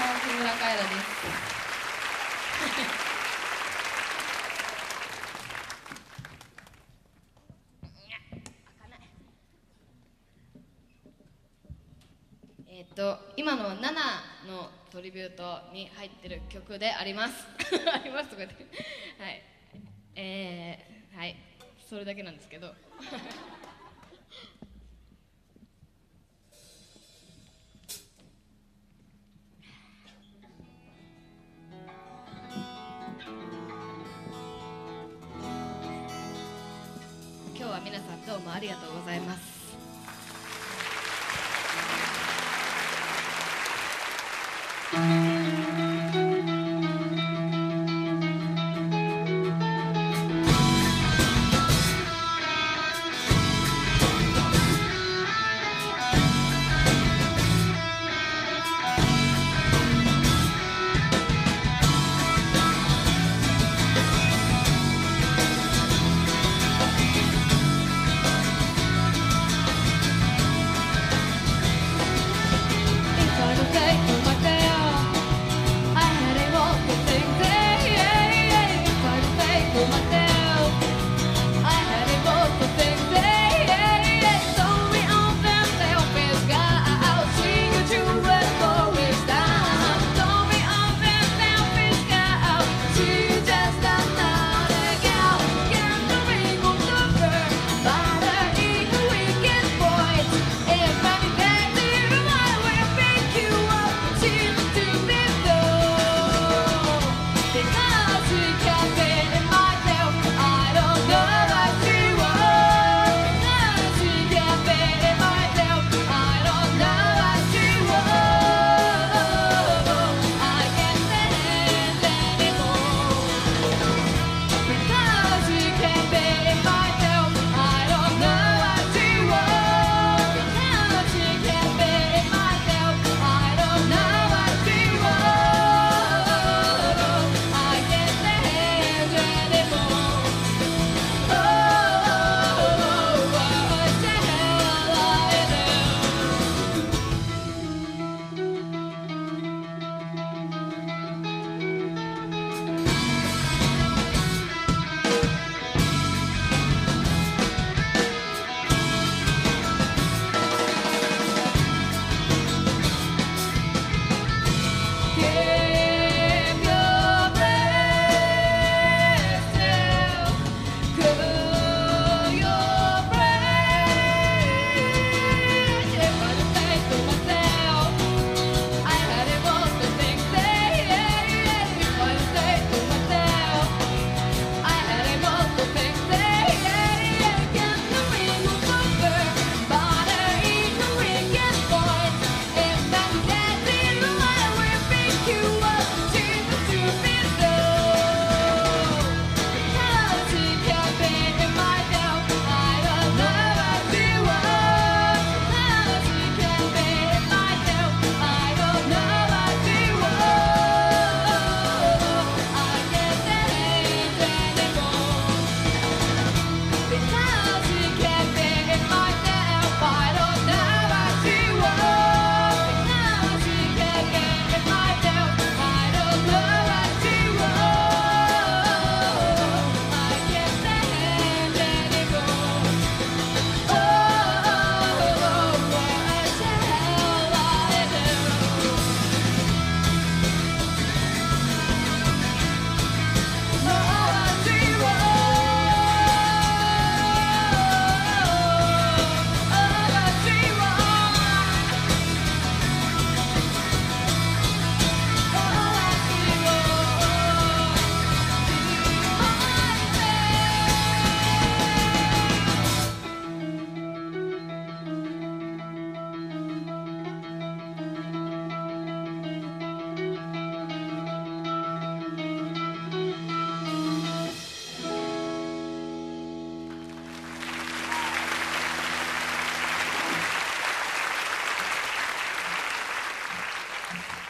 木村カエラですえっと今の「7」のトリビュートに入ってる曲でありますありますとか言ってはいえー、はいそれだけなんですけどどうもありがとうございます。